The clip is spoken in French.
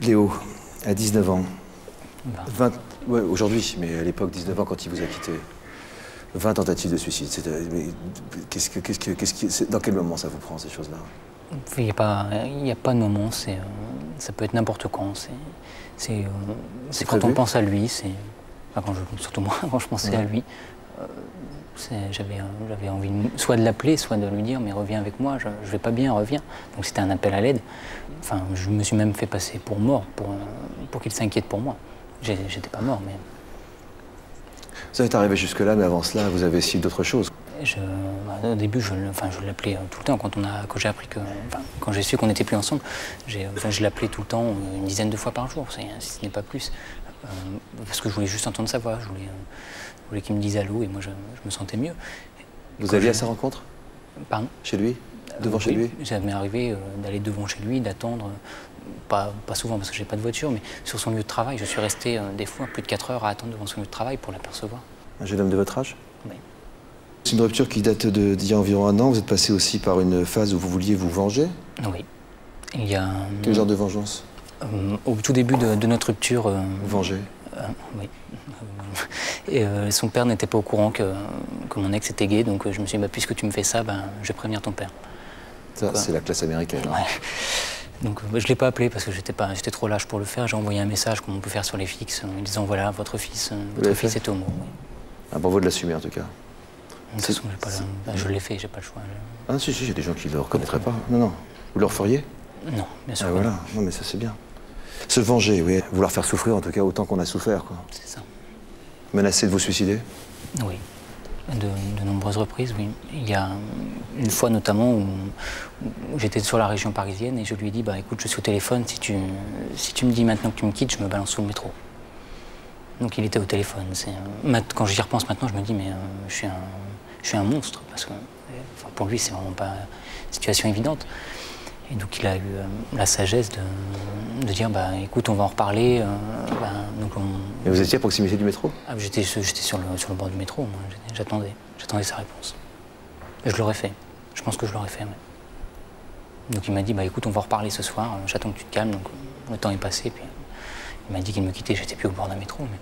Léo, à 19 ans, 20, ouais, aujourd'hui, mais à l'époque, 19 ans, quand il vous a quitté, 20 tentatives de suicide. c'était- mais qu'est-ce que, qu'est-ce que, qu'est-ce qui- c'est- dans quel moment ça vous prend, ces choses-là? Il n'y a, pas- y a pas de moment, c'est, euh, ça peut être n'importe quand. C'est, c'est, euh, quand prévu? on pense à lui, c'est, enfin, quand je, surtout moi, quand je pensais à lui, j'avais, euh, j'avais envie de- soit de l'appeler, soit de lui dire mais reviens avec moi, je, je vais pas bien, reviens. Donc c'était un appel à l'aide. Enfin, je me suis même fait passer pour mort, pour, euh, pour qu'il s'inquiète pour moi. J'étais pas mort, mais Vous êtes arrivé jusque-là, mais avant cela, vous avez essayé d'autres choses. Je, bah, au début, je, enfin, je l'appelais euh, tout le temps. Quand, on a, quand j'ai appris que, enfin, quand j'ai su qu'on n'était plus ensemble, enfin, je l'appelais tout le temps, euh, une dizaine de fois par jour, si ce n'est pas plus. Euh, parce que je voulais juste entendre sa voix, je voulais, euh, voulais qu'il me dise allô et moi je, je me sentais mieux. Vous Quand alliez à sa rencontre? Pardon? Chez lui? Devant Euh, chez oui, lui? Ça m'est arrivé d'aller devant chez lui, d'attendre, pas, pas souvent parce que j'ai pas de voiture, mais sur son lieu de travail. Je suis resté des fois plus de 4 heures à attendre devant son lieu de travail pour l'apercevoir. Un jeune homme de votre âge? Oui. C'est une rupture qui date d'il y a environ un an. Vous êtes passé aussi par une phase où vous vouliez vous venger? Oui. Il y a. Quel genre de vengeance? Au tout début de, de notre rupture, euh, Venger Euh, oui. Et euh, son père n'était pas au courant que, que mon ex était gay, donc euh, je me suis dit, bah, puisque tu me fais ça, ben, je vais prévenir ton père. Ça, c'est la classe américaine. hein. Ouais. Donc euh, bah, je ne l'ai pas appelé parce que j'étais pas- j'étais trop lâche pour le faire. J'ai envoyé un message comme on peut faire sur les fixes en disant, voilà, votre fils, euh, votre fils est homo. oui. Ah, bravo de l'assumer en tout cas. De toute façon, pas bah, je l'ai fait, j'ai pas le choix. Ah si, si, il y a des gens qui ne le reconnaîtraient pas. Non, non. Vous le referiez? Non, bien sûr. Ah voilà, non mais ça c'est bien. Se venger, oui. Vouloir faire souffrir en tout cas autant qu'on a souffert. Quoi. C'est ça. Menacer de vous suicider Oui, de, de nombreuses reprises, oui. Il y a une fois notamment où, où j'étais sur la région parisienne et je lui ai dit bah, écoute, je suis au téléphone, si tu, si tu me dis maintenant que tu me quittes, je me balance sous le métro. Donc il était au téléphone. Quand j'y repense maintenant, je me dis mais euh, je, suis un, je suis un monstre parce que enfin, pour lui, c'est vraiment pas une situation évidente. Et donc il a eu euh, la sagesse de, de dire bah écoute, on va en reparler. euh, bah, donc on, Mais vous étiez à proximité du métro? Ah, j'étais, sur, le, sur le bord du métro, J'attendais. J'attendais sa réponse. Et je l'aurais fait. Je pense que je l'aurais fait, ouais. Donc il m'a dit, bah écoute, on va en reparler ce soir, euh, j'attends que tu te calmes. Donc le temps est passé, puis il m'a dit qu'il me quittait, j'étais plus au bord d'un métro. Mais...